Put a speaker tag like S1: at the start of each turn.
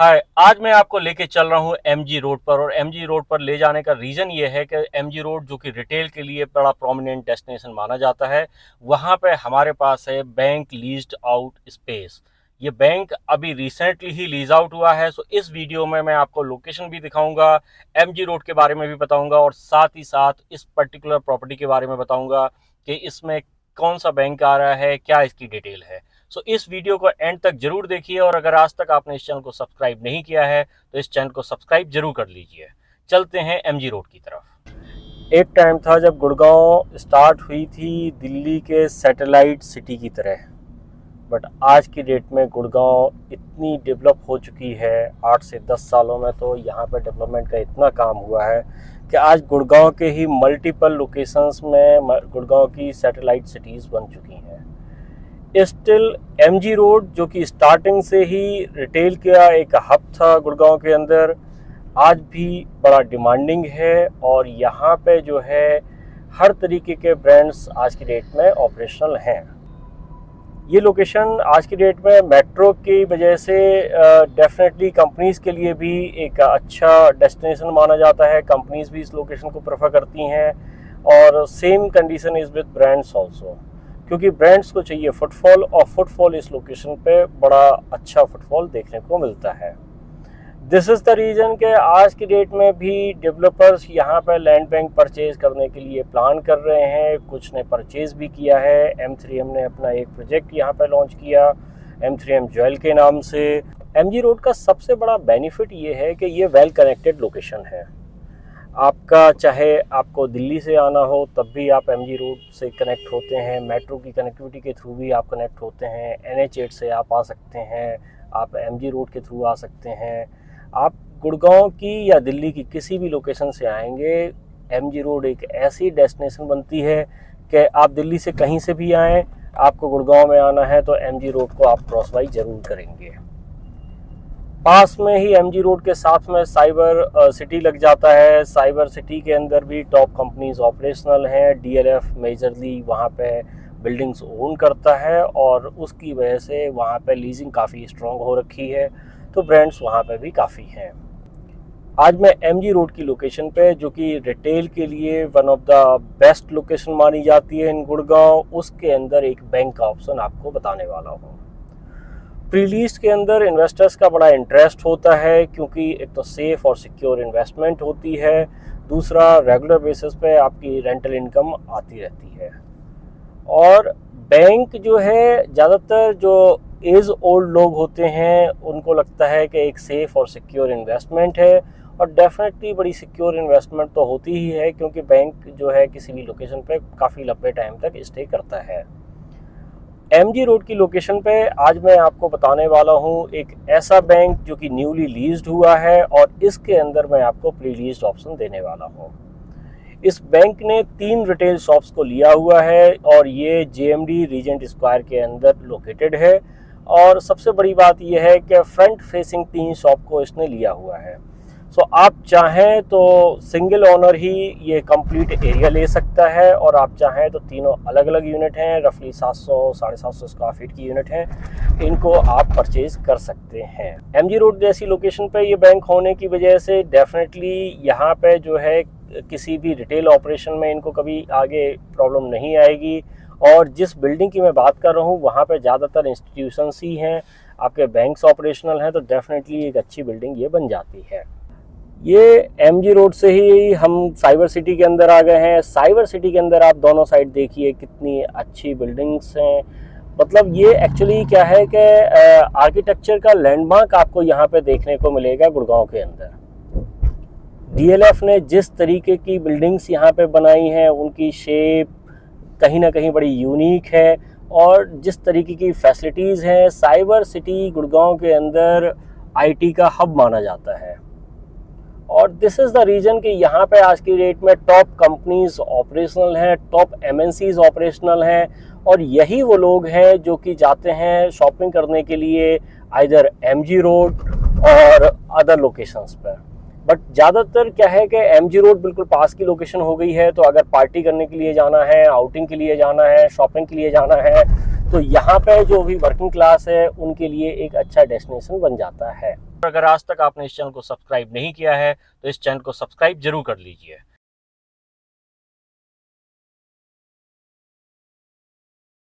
S1: हाय आज मैं आपको लेके चल रहा हूँ एमजी रोड पर और एमजी रोड पर ले जाने का रीज़न ये है कि एमजी रोड जो कि रिटेल के लिए बड़ा प्रोमिनेंट डेस्टिनेशन माना जाता है, वहाँ पे हमारे पास है बैंक लीज्ड आउट स्पेस ये बैंक अभी रिसेंटली ही लीज आउट हुआ है सो इस वीडियो में मैं आपको लोकेशन भी दिखाऊँगा एम रोड के बारे में भी बताऊँगा और साथ ही साथ इस पर्टिकुलर प्रॉपर्टी के बारे में बताऊँगा कि इसमें कौन सा बैंक आ रहा है, क्या इसकी डिटेल है। सो इस वीडियो को एंड तक ज़रूर देखिए और अगर आज तक आपने इस चैनल को सब्सक्राइब नहीं किया है तो इस चैनल को सब्सक्राइब ज़रूर कर लीजिए। चलते हैं एमजी रोड की तरफ़। एक टाइम था जब गुड़गांव स्टार्ट हुई थी दिल्ली के सैटेलाइट सिटी की तरह। बट आज की डेट में गुड़गांव इतनी डेवलप हो चुकी है, आठ से दस सालों में तो यहाँ पर डेवलपमेंट का इतना काम हुआ है कि आज गुड़गांव के ही मल्टीपल लोकेशंस में गुड़गांव की सैटेलाइट सिटीज़ बन चुकी हैं। स्टिल एमजी रोड जो कि स्टार्टिंग से ही रिटेल का एक हब था गुड़गांव के अंदर, आज भी बड़ा डिमांडिंग है और यहाँ पे जो है, हर तरीके के ब्रांड्स आज की डेट में ऑपरेशनल हैं। ये लोकेशन आज की डेट में मेट्रो की वजह से डेफिनेटली कंपनीज़ के लिए भी एक अच्छा डेस्टिनेशन माना जाता है। कंपनीज़ भी इस लोकेशन को प्रेफर करती हैं और same condition is with brands also क्योंकि ब्रांड्स को चाहिए फुटफॉल और फुटफॉल इस लोकेशन पे बड़ा अच्छा फुटफॉल देखने को मिलता है। दिस इज़ द रीज़न के आज की डेट में भी डेवलपर्स यहाँ पर लैंड बैंक परचेज करने के लिए प्लान कर रहे हैं। कुछ ने परचेज भी किया है। एम थ्री एम ने अपना एक प्रोजेक्ट यहाँ पर लॉन्च किया। एम थ्री एम ज्वेल के नाम से। एम जी रोड का सबसे बड़ा बेनिफिट ये है कि ये वेल कनेक्टेड लोकेशन है। आपका, चाहे आपको दिल्ली से आना हो, तब भी आप एमजी रोड से कनेक्ट होते हैं मेट्रो की कनेक्टिविटी के थ्रू भी आप कनेक्ट होते हैं एन से आप आ सकते हैं, आप एमजी रोड के थ्रू आ सकते हैं। आप गुड़गांव की या दिल्ली की किसी भी लोकेशन से आएँगे एम रोड एक ऐसी डेस्टिनेशन बनती है कि आप दिल्ली से कहीं से भी आएँ, आपको गुड़गांव में आना है तो एमजी रोड को आप क्रॉस बाई ज़रूर करेंगे। पास में ही एमजी रोड के साथ में साइबर सिटी लग जाता है। साइबर सिटी के अंदर भी टॉप कंपनीज़ ऑपरेशनल हैं। डीएलएफ मेजरली वहाँ पे बिल्डिंग्स ओन करता है और उसकी वजह से वहाँ पे लीजिंग काफ़ी स्ट्रॉन्ग हो रखी है। तो ब्रांड्स वहाँ पे भी काफ़ी हैं। आज मैं एमजी रोड की लोकेशन पे, जो कि रिटेल के लिए one of the best location मानी जाती है इन गुड़गांव, उसके अंदर एक बैंक का ऑप्शन आपको बताने वाला हूँ। प्रीलीज के अंदर इन्वेस्टर्स का बड़ा इंटरेस्ट होता है, क्योंकि एक तो सेफ़ और सिक्योर इन्वेस्टमेंट होती है। दूसरा रेगुलर बेसिस पे आपकी रेंटल इनकम आती रहती है। और बैंक जो है, ज़्यादातर जो एज ओल्ड लोग होते हैं, उनको लगता है कि एक सेफ़ और सिक्योर इन्वेस्टमेंट है। और डेफिनेटली बड़ी सिक्योर इन्वेस्टमेंट तो होती ही है, क्योंकि बैंक जो है किसी भी लोकेशन पे काफ़ी लंबे टाइम तक स्टे करता है। एमजी रोड की लोकेशन पे आज मैं आपको बताने वाला हूँ एक ऐसा बैंक जो कि न्यूली लीज्ड हुआ है और इसके अंदर मैं आपको प्री लीज्ड ऑप्शन देने वाला हूँ। इस बैंक ने तीन रिटेल शॉप्स को लिया हुआ है और ये J M D Regent Square के अंदर लोकेटेड है। और सबसे बड़ी बात यह है कि फ्रंट फेसिंग तीन शॉप को इसने लिया हुआ है। सो आप चाहें तो सिंगल ओनर ही ये कंप्लीट एरिया ले सकता है और आप चाहें तो तीनों अलग अलग यूनिट हैं रफली 700 सौ, साढ़े सात सौ स्क्वायर फीट की यूनिट हैं। इनको आप परचेज कर सकते हैं। एम जी रोड जैसी लोकेशन पे ये बैंक होने की वजह से डेफिनेटली यहाँ पे जो है किसी भी रिटेल ऑपरेशन में इनको कभी आगे प्रॉब्लम नहीं आएगी। और जिस बिल्डिंग की मैं बात कर रहा हूँ, वहाँ पर ज़्यादातर इंस्टीट्यूशंस ही हैं। आपके बैंक्स ऑपरेशनल हैं तो डेफिनेटली एक अच्छी बिल्डिंग ये बन जाती है। ये एमजी रोड से ही हम साइबर सिटी के अंदर आ गए हैं। साइबर सिटी के अंदर आप दोनों साइड देखिए, कितनी अच्छी बिल्डिंग्स हैं। मतलब ये एक्चुअली क्या है कि आर्किटेक्चर का लैंडमार्क आपको यहाँ पे देखने को मिलेगा गुड़गांव के अंदर। डीएलएफ ने जिस तरीके की बिल्डिंग्स यहाँ पे बनाई हैं, उनकी शेप कहीं ना कहीं बड़ी यूनिक है और जिस तरीके की फैसिलिटीज़ हैं साइबर सिटी गुड़गांव के अंदर आईटी का हब माना जाता है। और दिस इज़ द रीज़न कि यहाँ पे आज की डेट में टॉप कंपनीज़ ऑपरेशनल हैं टॉप एम ऑपरेशनल हैं और यही वो लोग हैं जो कि जाते हैं शॉपिंग करने के लिए आइधर एम रोड और अदर लोकेशंस पर। बट ज़्यादातर क्या है कि एमजी रोड बिल्कुल पास की लोकेशन हो गई है तो अगर पार्टी करने के लिए जाना है आउटिंग के लिए जाना है शॉपिंग के लिए जाना है तो यहाँ पे जो भी वर्किंग क्लास है, उनके लिए एक अच्छा डेस्टिनेशन बन जाता है। अगर आज तक आपने इस चैनल को सब्सक्राइब नहीं किया है तो इस चैनल को सब्सक्राइब ज़रूर कर लीजिए।